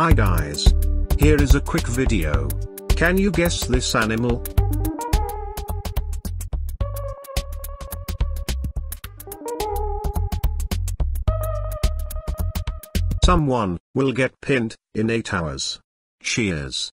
Hi guys. Here is a quick video. Can you guess this animal? Someone will get pinned in 8 hours. Cheers.